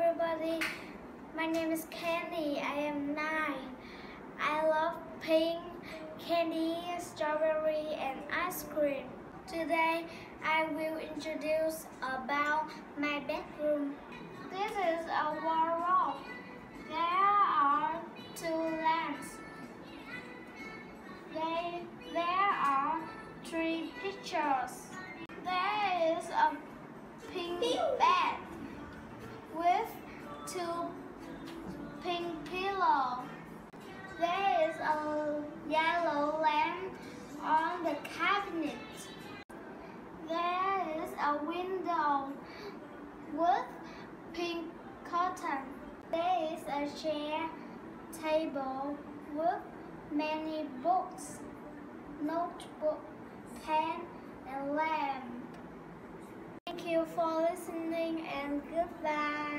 everybody. My name is Kenny. I am nine. I love pink candy, strawberry, and ice cream. Today, I will introduce about my bedroom. This is a wardrobe. There are two lamps. They, there are three pictures. There is a pink pillows. There is a yellow lamp on the cabinet. There is a window with pink curtain. There is a chair table with many books, notebook, pen, and lamp. Thank you for listening and goodbye.